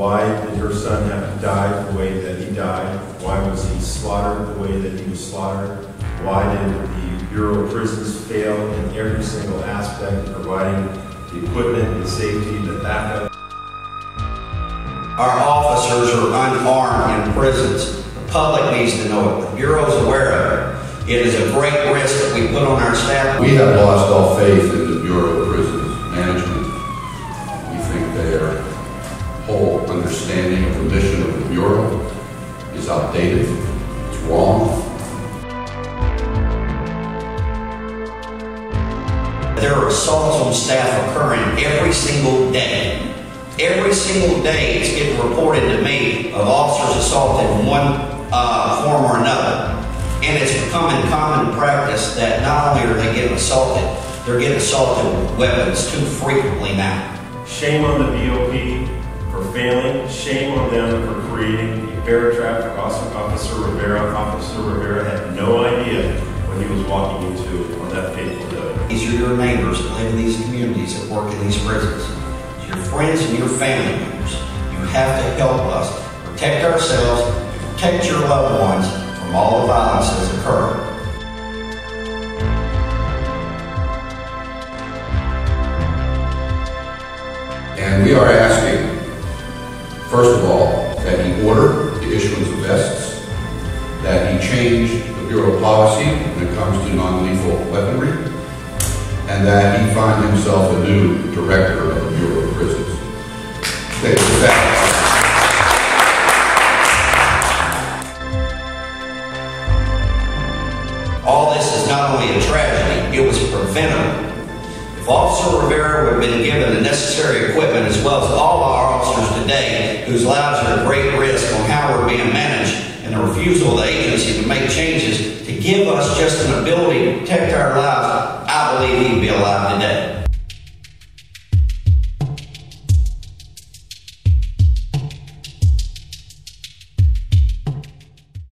Why did her son have to die the way that he died? Why was he slaughtered the way that he was slaughtered? Why did the Bureau of Prisons fail in every single aspect, providing the equipment and safety, the backup? Our officers are unarmed in prisons. The public needs to know it. The Bureau's aware of it. It is a great risk that we put on our staff. We have lost all faith in outdated, it's wrong. There are assaults on staff occurring every single day. Every single day it's getting reported to me of officers assaulted in one uh, form or another. And it's becoming common practice that not only are they getting assaulted, they're getting assaulted with weapons too frequently now. Shame on the BOP for failing. Shame on them for creating a fair traffic. Officer Rivera, Officer Rivera had no idea what he was walking into on that fateful day. These are your neighbors that live in these communities that work in these prisons. It's your friends and your family members. You have to help us protect ourselves, protect your loved ones from all the violence that's occurred. And we are asking, first of all, that he order the issuance of vests, that he change the Bureau policy when it comes to non-lethal weaponry, and that he find himself a new director of the Bureau of Prisons. Okay, with that, All this is not only a tragedy, it was preventable. If Officer Rivera would have been given the necessary equipment as well as all our today, whose lives are at great risk on how we're being managed, and the refusal of the agency to make changes to give us just an ability to protect our lives, I believe he'd be alive today.